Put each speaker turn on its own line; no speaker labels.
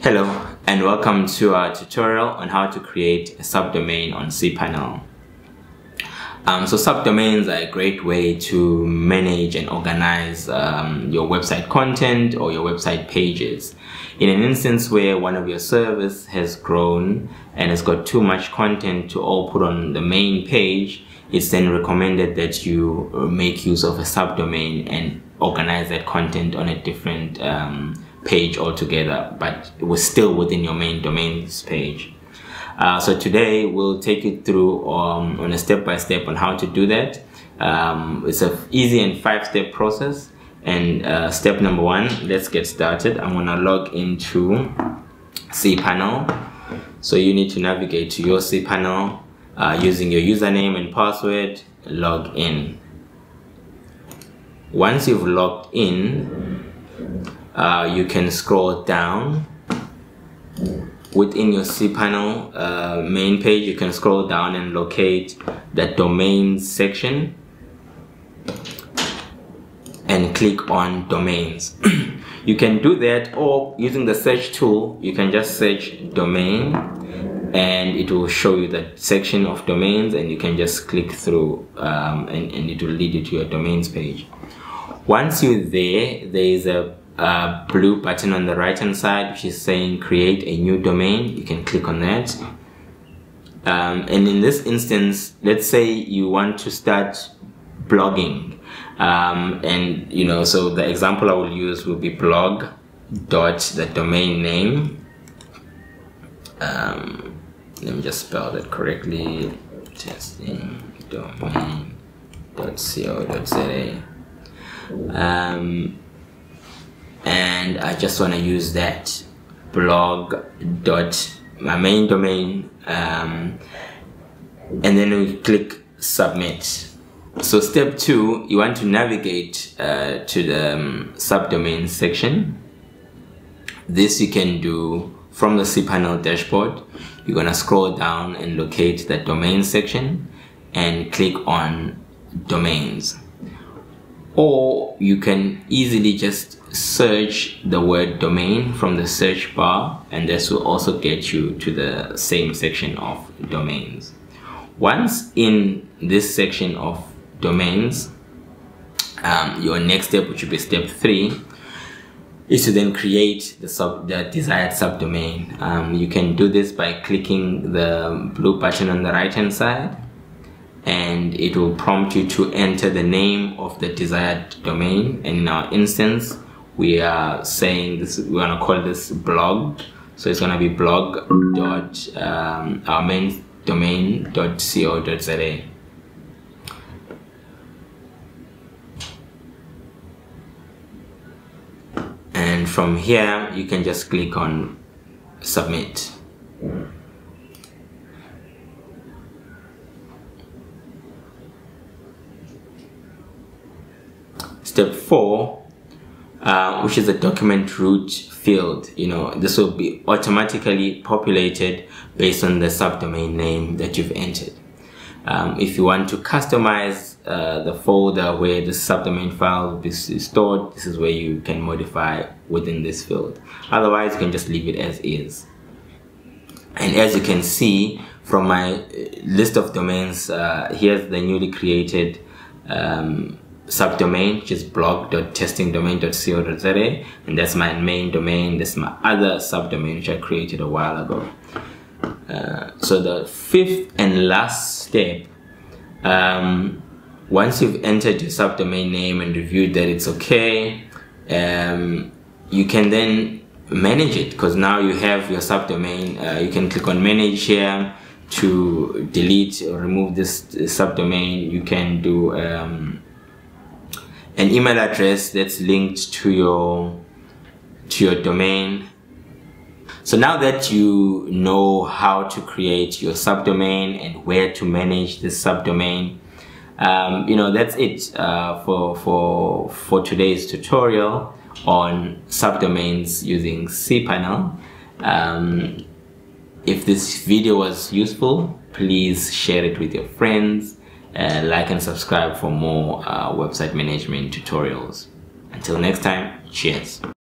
Hello and welcome to our tutorial on how to create a subdomain on cPanel. Um, so subdomains are a great way to manage and organize um, your website content or your website pages. In an instance where one of your servers has grown and has got too much content to all put on the main page, it's then recommended that you make use of a subdomain and organize that content on a different um, page altogether, but it was still within your main domains page. Uh, so today we'll take you through um, on a step-by-step -step on how to do that. Um, it's an easy and five-step process. And uh, step number one, let's get started. I'm gonna log into cPanel. So you need to navigate to your cPanel uh, using your username and password, log in. Once you've logged in, uh, you can scroll down. Within your cPanel uh, main page you can scroll down and locate the domains section. And click on domains. You can do that or using the search tool you can just search domain and it will show you the section of domains and you can just click through um, and, and it will lead you to your domains page. Once you're there there is a blue button on the right hand side which is saying create a new domain. You can click on that. Um, and in this instance let's say you want to start blogging. Um, and you know so the example I will use will be blog dot the domain name. Um, let me just spell that correctly. Testing domain dot co dot za. Um, and I just want to use that blog dot my main domain um, and then we click submit. So step two you want to navigate uh, to the um, subdomain section. This you can do from the cPanel dashboard. You're gonna scroll down and locate the domain section and click on domains or you can easily just search the word domain from the search bar and this will also get you to the same section of domains. Once in this section of domains um, your next step which will be step three is to then create the sub the desired subdomain. Um, you can do this by clicking the blue button on the right hand side and it will prompt you to enter the name of the desired domain. And in our instance we are saying this we're gonna call this blog. So it's gonna be blog dot um, our main domain dot co dot za. And from here you can just click on submit step four uh, which is a document root field you know this will be automatically populated based on the subdomain name that you've entered. Um, if you want to customize uh, the folder where the subdomain file is stored this is where you can modify within this field. Otherwise you can just leave it as is. And as you can see from my uh, list of domains uh, here's the newly created um, subdomain which is blog.testingdomain.co.za and that's my main domain. That's my other subdomain which I created a while ago. Uh, so the fifth and last step um, once you've entered your subdomain name and reviewed that it's okay um, you can then manage it because now you have your subdomain. Uh, you can click on manage here to delete or remove this subdomain. You can do um, an email address that's linked to your to your domain. So now that you know how to create your subdomain and where to manage the subdomain um, you know that's it uh, for for for today's tutorial on subdomains using cPanel. Um, if this video was useful please share it with your friends uh, like and subscribe for more uh, website management tutorials. Until next time, cheers.